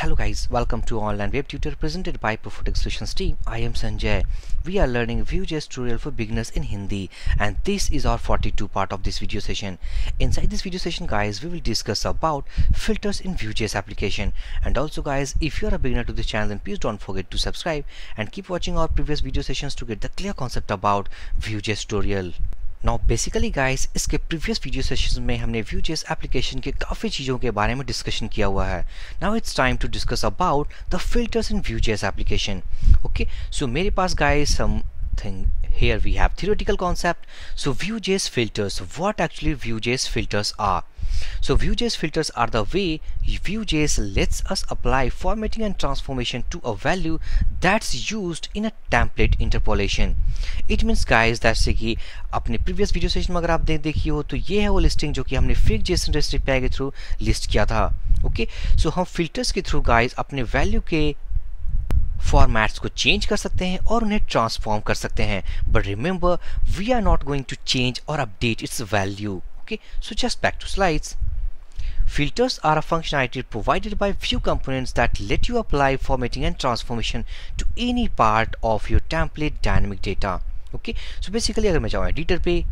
Hello guys, welcome to online web tutor presented by Prophetic Solutions team. I am Sanjay. We are learning Vue.js tutorial for beginners in Hindi and this is our 42 part of this video session. Inside this video session guys, we will discuss about filters in Vue.js application and also guys, if you are a beginner to this channel then please don't forget to subscribe and keep watching our previous video sessions to get the clear concept about Vue.js tutorial. Now basically guys इसके previous video session में हमने Vue.js application के काफ़ी चीज़ों के बारे में discussion किया हुआ है। Now it's time to discuss about the filters in Vue.js application okay so मेरे पास guys something here we have theoretical concept so Vue.js filters what actually Vue.js filters are so Vue.js filters are the way Vue.js lets us apply formatting and transformation to a value that's used in a template interpolation it means guys that's कि अपने previous video session में अगर आप देख देखी हो तो ये है वो listing जो कि हमने Freak.json REST API के थ्रू लिस्ट किया था ओके okay? सो so हम filters के थ्रू गाइस अपने वैल्यू के फॉर्मेट्स को चेंज कर सकते हैं और उन्हें ट्रांसफॉर्म कर सकते हैं but remember we are not going to change और update it's value okay so just back to slides Filters are a functionality provided by Vue components that let you apply formatting and transformation to any part of your template dynamic data. Okay, so basically अगर मैं जाऊँ editor पे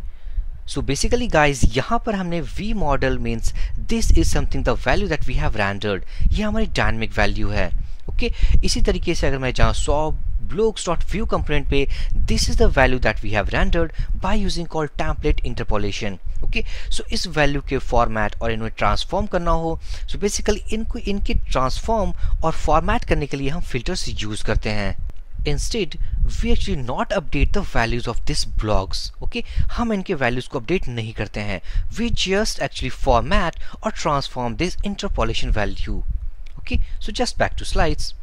so basically guys यहाँ पर हमने v model means this is something the value that we have rendered ये हमारी dynamic value है ओके, इसी तरीके से अगर मैं जहाँ so blogs dot Vue component पे this is the value that we have rendered by using call template interpolation okay so इस वैल्यू के फॉर्मेट और इन्हें ट्रांसफॉर्म करना हो सो बेसिकली इनको, इनके ट्रांसफॉर्म और फॉर्मेट करने के लिए हम फिल्टर्स यूज़ करते हैं। Instead we actually not update the values of this blogs okay हम इनके वैल्यूज़ को अपडेट नहीं करते हैं। वी जस्ट एक्चुअली फॉर्मेट और transform this interpolation value okay so just back to slides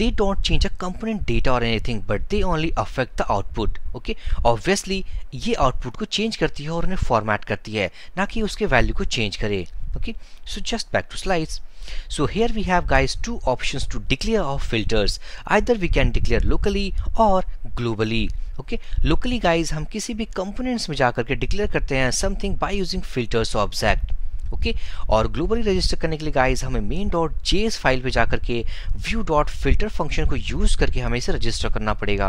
they don't change a component data or anything but they only affect the output okay obviously ये output को change करती है और उन्हें format करती है ना कि उसके value को change करे okay so just back to slides so here we have guys two options to declare our filters either we can declare locally or globally okay locally guys हम किसी भी components में जाकर के declare करते हैं something by using filters object okay और globally register करने के लिए गाइस हमें मेन डॉट जेएस फ़ाइल पे जाकर के व्यू डॉट फ़िल्टर फ़ंक्शन को यूज़ करके हमें इसे रजिस्टर करना पड़ेगा।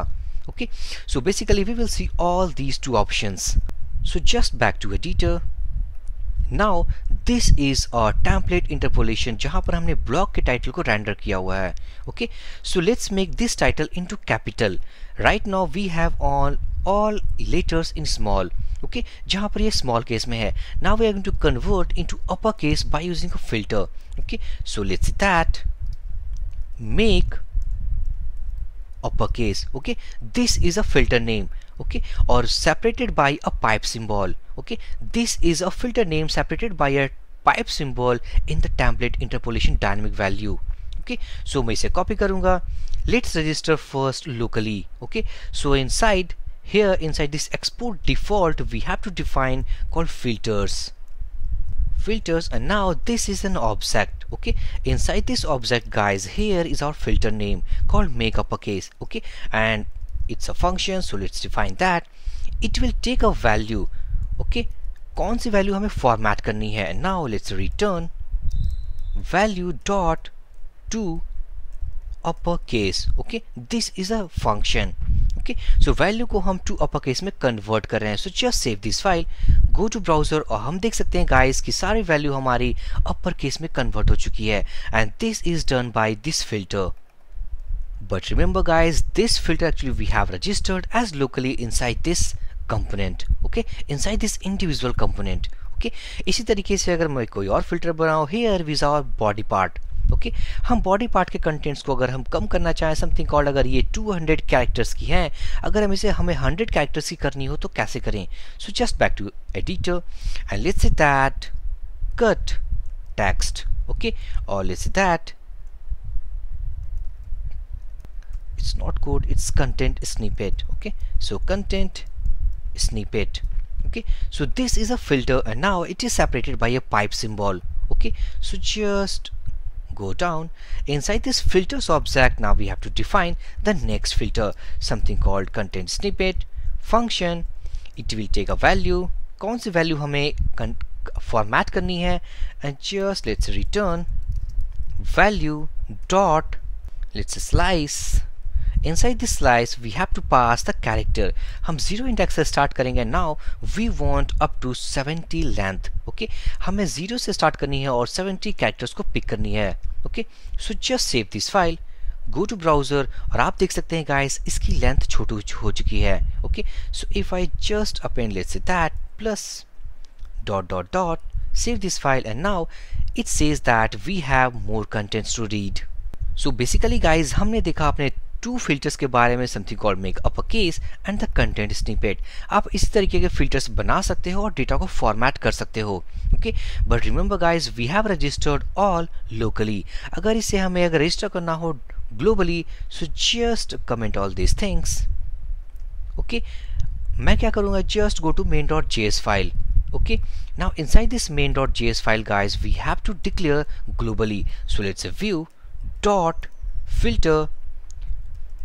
Okay so basically we will see all these two options so just back to editor now this is a template interpolation जहाँ पर हमने ब्लॉक के टाइटल को रेंडर किया हुआ है। Okay so let's make this title into capital right now we have on all letters in small okay जहाँ पर ये स्मॉल केस में है. Now we are to convert into upper case by using a filter okay so let's that make upper case okay this is a filter name okay और separated by a pipe symbol okay this is a filter name separated by a pipe symbol in the template interpolation dynamic value okay so मैं इसे copy करूँगा. Let's register first locally okay so inside here inside this export default we have to define called filters filters and now this is an object okay inside this object guys here is our filter name called make uppercase okay and it's a function so let's define that it will take a value okay कौन सी value हमें format करनी है now let's return value dot to upper case okay this is a function Okay so value को हम to upper case में convert कर रहे हैं। So just save this file go to browser और हम देख सकते हैं गाइस कि सारी वैल्यू हमारी अपर केस में कन्वर्ट हो चुकी है। And this is done by this filter but remember guys this filter actually we have registered as locally inside this component okay inside this individual component okay इसी तरीके से अगर मैं कोई और फ़िल्टर बनाऊ here with our body part क्योंकि हम बॉडी पार्ट के कंटेंट्स को अगर हम कम करना चाहें समथिंग कॉल्ड अगर ये 200 कैरेक्टर्स की हैं, अगर हम इसे, हमें 100 कैरेक्टर्स की करनी हो तो कैसे करें? So just back to editor and let's say that cut text okay और let's say that it's not good it's content snippet okay so content snippet okay so this is a filter and now it is separated by a pipe symbol okay so just go down inside this filters object now we have to define the next filter something called content snippet function it will take a value कौन सी value हमें format करनी है and just let's return value dot let's slice Inside this slice, we have to pass the character. हम zero index से start करेंगे. Now we want up to 70 length okay हमें zero से स्टार्ट करनी है और 70 कैरेक्टर्स को पिक करनी है. Okay so just save this file go to browser और आप देख सकते हैं गाइस इसकी लेंथ छोटी हो चुकी है. Okay so if I just append let's that plus dot dot dot, save this file and now it says that we have more contents to read. So, basically, guys, हमने देखा अपने two filters के बारे में something call make up a case and the content snippet आप इस तरीके के फिल्टर्स बना सकते हो और डेटा को फॉर्मेट कर सकते हो okay but remember guys we have registered all locally अगर इसे हमें अगर रजिस्टर करना हो globally so just comment all this things okay मैं क्या करूँगा? Just go to main dot JS file okay now inside okay? Now, inside this main.js file, guys, we have to declare globally. So, let's say view dot filter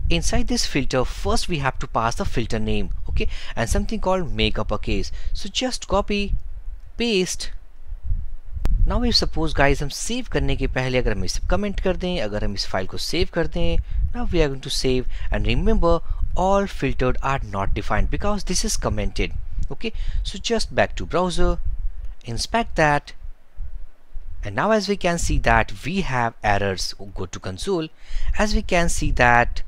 inside this filter first we have to pass the filter name okay and something called make uppercase so just copy paste now if suppose guys हम save करने के पहले अगर हम इसे comment कर दें अगर हम इस फाइल को सेव कर दें now we are going to save and remember all filtered are not defined because this is commented okay so just back to browser inspect that and now as we can see that we have errors go to console as we can see that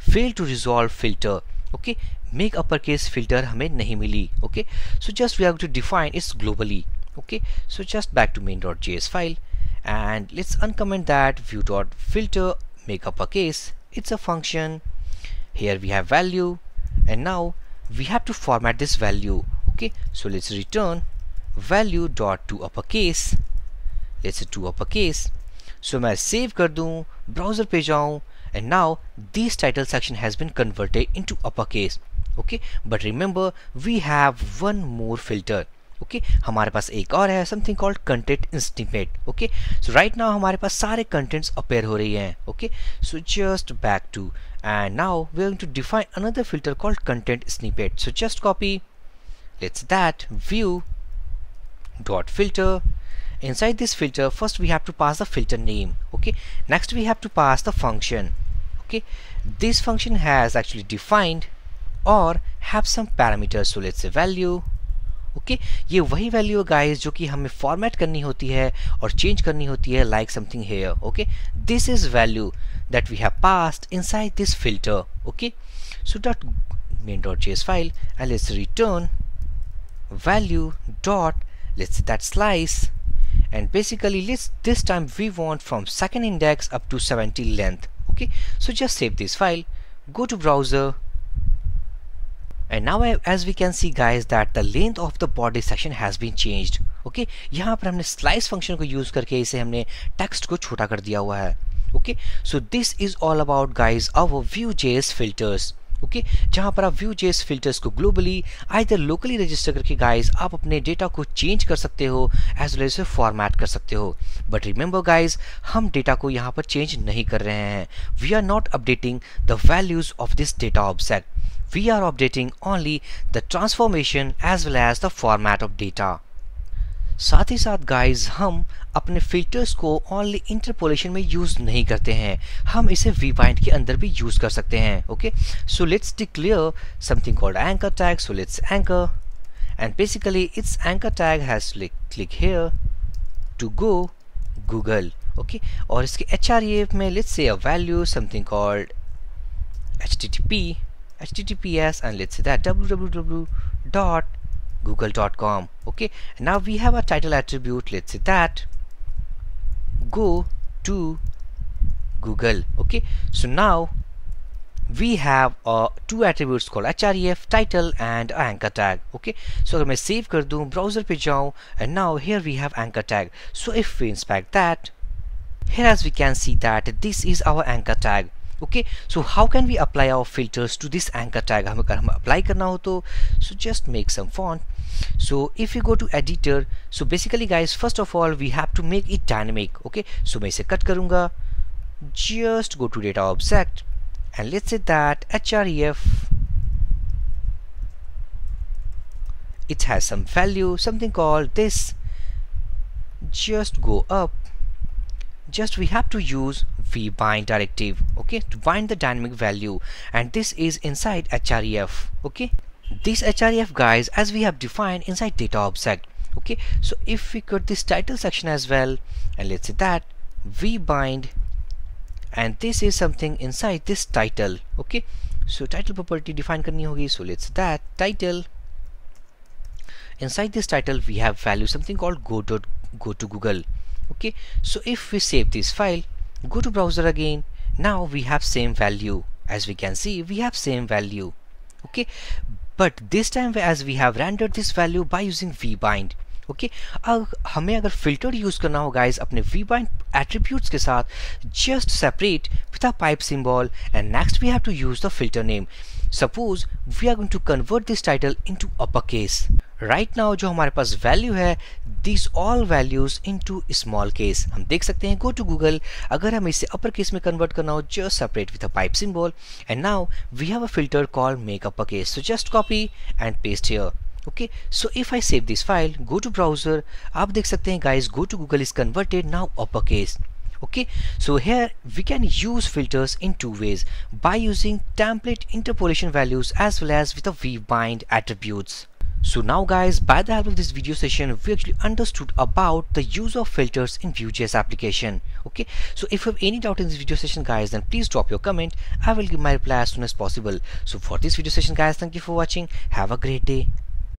fail to resolve filter okay make uppercase filter हमें नहीं मिली okay so just we have to define it globally okay so just back to main.js file and let's uncomment that view dot filter make uppercase it's a function here we have value and now we have to format this value okay so let's return value dot to uppercase let's say to uppercase so मैं save कर दूं browser पे जाऊं and now this title section has been converted into uppercase okay but remember we have one more filter okay okay? हमारे पास एक और है something called content estimate okay so right now हमारे पास सारे कंटेंट्स अपेयर हो रही हैं okay so just back to and now we're going to define another filter called content snippet so just copy let's that view dot filter inside this filter first we have to pass the filter name okay next we have to pass the function Okay this function has actually defined or have some parameters so let's say value okay? ये वही value guys जो कि हमें format करनी होती है और change करनी होती है like something here okay this is value that we have passed inside this filter okay so dot main.js file and let's return value dot let's say that slice and basically let's this time we want from second index up to 70 length okay so just save this file go to browser and now as we can see guys that the length of the body section has been changed okay यहाँ पर हमने slice function को use करके इसे हमने text को छोटा कर दिया हुआ है okay so this is all about guys our vue.js filters okay? जहाँ पर आप व्यू जेस फिल्टर्स को ग्लोबली आइदर लोकली रजिस्टर करके गाइस आप अपने डेटा को चेंज कर सकते हो एज वेल एज फॉर्मेट कर सकते हो। बट रिमेंबर गाइस हम डेटा को यहाँ पर चेंज नहीं कर रहे हैं। We are not updating the values of this data object we are updating only the transformation as well as the format of data साथ ही साथ गाइस हम अपने फिल्टर्स को ओनली इंटरपोलेशन में यूज़ नहीं करते हैं। हम इसे वी पॉइंट के अंदर भी यूज़ कर सकते हैं okay so let's declare something called anchor tag so let's anchor and basically it's anchor tag has click here to go Google okay और इसके एच आर ए में let's say a value something called H T T P H T T P S and let's W W W dot google.com okay now we have a title attribute let's say that go to google okay so now we have uh, two attributes called href title and anchor tag okay so अगर मैं save कर दूं browser पे जाऊं and now here we have anchor tag so if we inspect that here as we can see that this is our anchor tag okay so how can we apply our filters to this anchor tag हम अगर हम apply करना हो तो so just make some font so if you go to editor so basically guys first of all we have to make it dynamic okay so मैं इसे cut करूँगा just go to data object and let's say that href it has some value something called this just go up just we have to use vbind directive okay to bind the dynamic value and this is inside href okay This href guys as we have defined inside data object okay? So if we cut this title section as well and let's say that we bind and this is something inside this title okay? So title property define karni hogi so let's that title inside this title we have value something called go to go to google okay? So if we save this file go to browser again now we have same value. As we can see we have same value okay but time as we have rendered this value by using v bind okay अब हमें अगर filter use करना हो guys अपने v bind attributes के साथ just separate with a pipe symbol and next we have to use the filter name suppose we are going to convert this title into upper case right now जो हमारे पास value है this all values into small case हम देख सकते हैं go to Google अगर हम इसे अपर केस में कन्वर्ट करना हो just separate with a pipe symbol and now we have a filter call make upper case so just copy and paste here okay? So, if I save this file, go to browser. आप देख सकते हैं, guys, go to Google is converted, now uppercase. Okay? So here we can use filters in two ways. By using template interpolation values as well as with the vbind attributes. So now guys by the help of this video session we actually understood about the use of filters in Vue.js application. Okay? So if you have any doubt in this video session guys then please drop your comment. I will give my reply as soon as possible. So for this video session guys thank you for watching. Have a great day